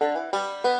Música